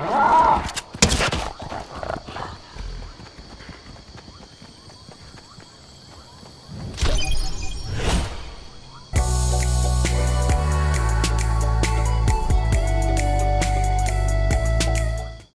Wow.